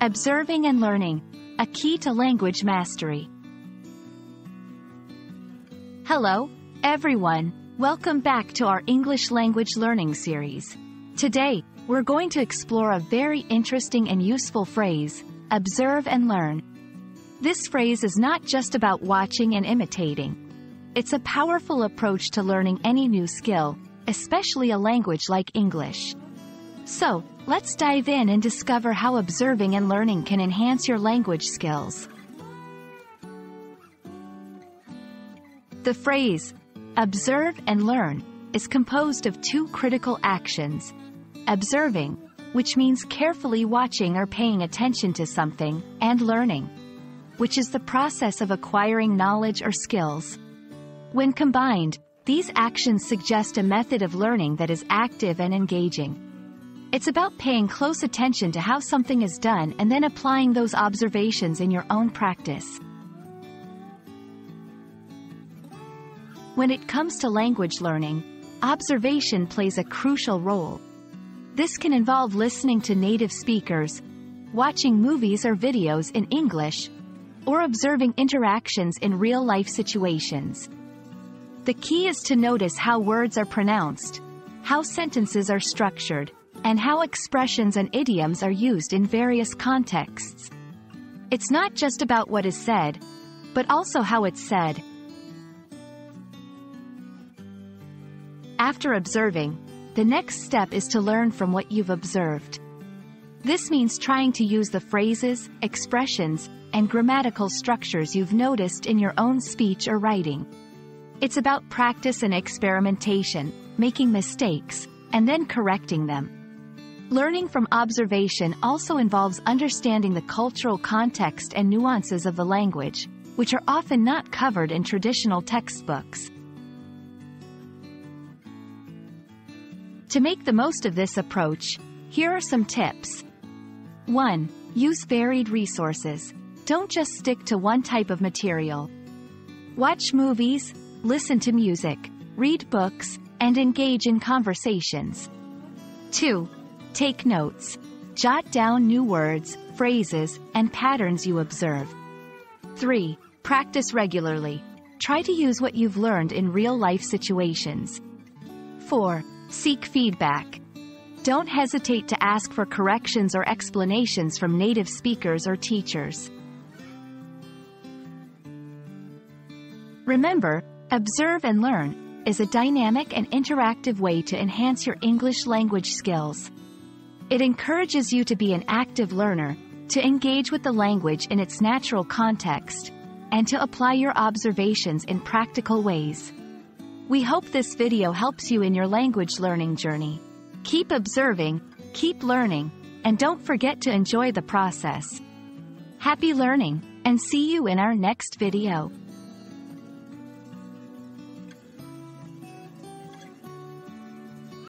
Observing and learning, a key to language mastery. Hello, everyone. Welcome back to our English language learning series. Today, we're going to explore a very interesting and useful phrase, observe and learn. This phrase is not just about watching and imitating. It's a powerful approach to learning any new skill, especially a language like English. So, let's dive in and discover how observing and learning can enhance your language skills. The phrase, observe and learn, is composed of two critical actions. Observing, which means carefully watching or paying attention to something, and learning, which is the process of acquiring knowledge or skills. When combined, these actions suggest a method of learning that is active and engaging. It's about paying close attention to how something is done and then applying those observations in your own practice. When it comes to language learning, observation plays a crucial role. This can involve listening to native speakers, watching movies or videos in English, or observing interactions in real-life situations. The key is to notice how words are pronounced, how sentences are structured, and how expressions and idioms are used in various contexts. It's not just about what is said, but also how it's said. After observing, the next step is to learn from what you've observed. This means trying to use the phrases, expressions, and grammatical structures you've noticed in your own speech or writing. It's about practice and experimentation, making mistakes, and then correcting them. Learning from observation also involves understanding the cultural context and nuances of the language, which are often not covered in traditional textbooks. To make the most of this approach, here are some tips. 1. Use varied resources. Don't just stick to one type of material. Watch movies, listen to music, read books, and engage in conversations. 2. Take notes. Jot down new words, phrases, and patterns you observe. 3. Practice regularly. Try to use what you've learned in real-life situations. 4. Seek feedback. Don't hesitate to ask for corrections or explanations from native speakers or teachers. Remember, observe and learn is a dynamic and interactive way to enhance your English language skills. It encourages you to be an active learner, to engage with the language in its natural context, and to apply your observations in practical ways. We hope this video helps you in your language learning journey. Keep observing, keep learning, and don't forget to enjoy the process. Happy learning, and see you in our next video.